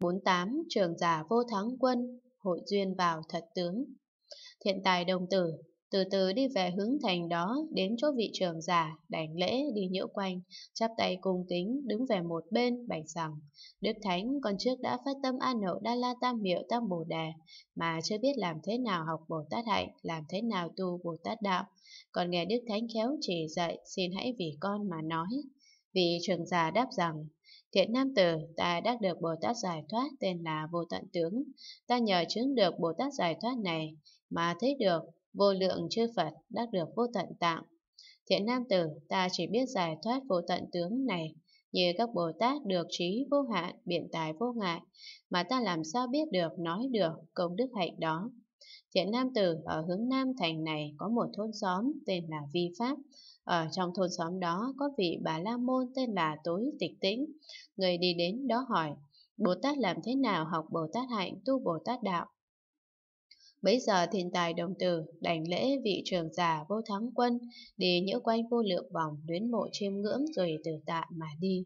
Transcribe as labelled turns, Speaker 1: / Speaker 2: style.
Speaker 1: 48 trường giả vô thắng quân, hội duyên vào thật tướng. Thiện tài đồng tử, từ từ đi về hướng thành đó, đến chỗ vị trường giả, đảnh lễ đi nhiễu quanh, chắp tay cung kính, đứng về một bên, bạch rằng, Đức Thánh con trước đã phát tâm an hậu Đa La Tam Miệu Tam Bồ Đề, mà chưa biết làm thế nào học Bồ Tát hạnh, làm thế nào tu Bồ Tát đạo. Còn nghe Đức Thánh khéo chỉ dạy, xin hãy vì con mà nói. Vị trường giả đáp rằng, Thiện nam tử, ta đã được Bồ Tát giải thoát tên là Vô Tận Tướng. Ta nhờ chứng được Bồ Tát giải thoát này mà thấy được vô lượng chư Phật đã được vô tận tạng. Thiện nam tử, ta chỉ biết giải thoát vô tận tướng này như các Bồ Tát được trí vô hạn, biện tài vô ngại, mà ta làm sao biết được, nói được công đức hạnh đó. Thiện nam tử ở hướng Nam Thành này có một thôn xóm tên là Vi Pháp, ở trong thôn xóm đó có vị bà La Môn tên là Tối Tịch Tĩnh. Người đi đến đó hỏi, Bồ Tát làm thế nào học Bồ Tát hạnh tu Bồ Tát đạo? Bấy giờ thiên tài đồng tử đảnh lễ vị trưởng giả vô thắng quân, đi nhỡ quanh vô lượng vòng luyến mộ chiêm ngưỡng rồi từ tạ mà đi.